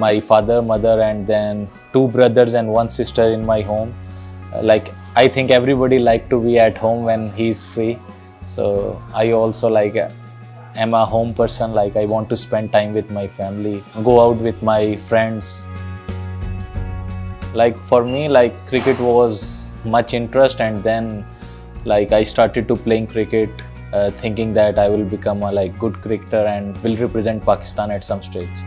my father, mother, and then two brothers and one sister in my home. Uh, like I think everybody like to be at home when he's free. So I also like uh, am a home person. Like I want to spend time with my family, go out with my friends. Like for me, like cricket was much interest, and then like I started to playing cricket, uh, thinking that I will become a like good cricketer and will represent Pakistan at some stage.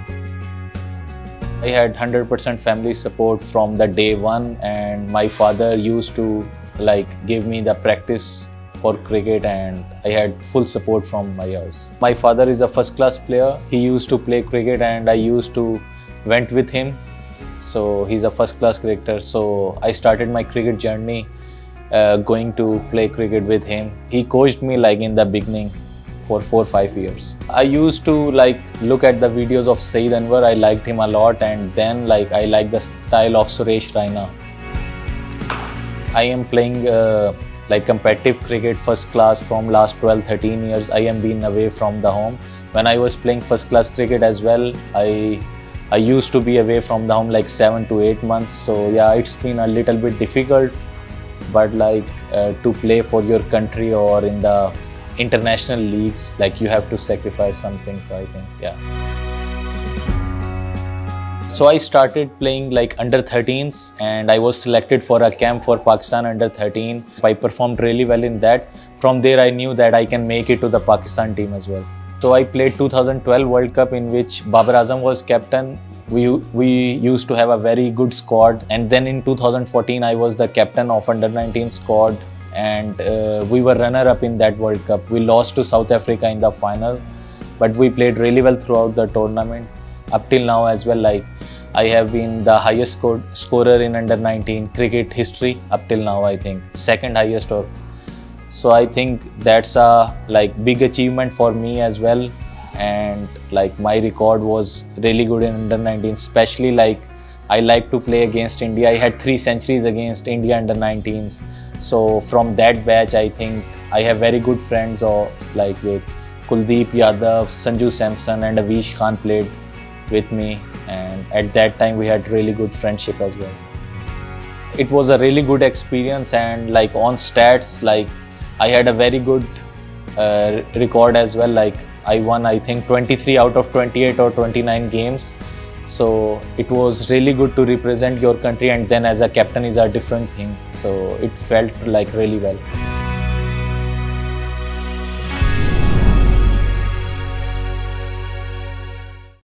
I had 100% family support from the day one, and my father used to like give me the practice for cricket, and I had full support from my house. My father is a first class player. He used to play cricket, and I used to went with him. So he's a first class cricketer. So I started my cricket journey uh, going to play cricket with him. He coached me like in the beginning for four five years. I used to like look at the videos of Saeed Anwar. I liked him a lot, and then like I like the style of Suresh Raina. I am playing uh, like competitive cricket first class from last 12 13 years. I am been away from the home. When I was playing first class cricket as well, I I used to be away from the home like seven to eight months. So yeah, it's been a little bit difficult but like uh, to play for your country or in the international leagues like you have to sacrifice something so i think yeah. So i started playing like under 13s and i was selected for a camp for pakistan under 13 i performed really well in that. From there i knew that i can make it to the pakistan team as well. So i played 2012 world cup in which babar azam was captain. We we used to have a very good squad and then in 2014 i was the captain of under 19 squad and uh, we were runner up in that world cup. We lost to south africa in the final but we played really well throughout the tournament. Up till now as well like i have been the highest scorer in under 19 cricket history up till now i think. Second highest or so i think that's a like big achievement for me as well. And like my record was really good in under 19 especially like i like to play against india. I had three centuries against india under 19s so from that batch i think i have very good friends or like with kuldeep yadav sanju samson and avesh khan played with me. And at that time we had really good friendship as well. It was a really good experience. And like on stats like i had a very good uh, record as well. Like I won, I think, 23 out of 28 or 29 games. So it was really good to represent your country, and then as a captain is a different thing. So it felt like really well.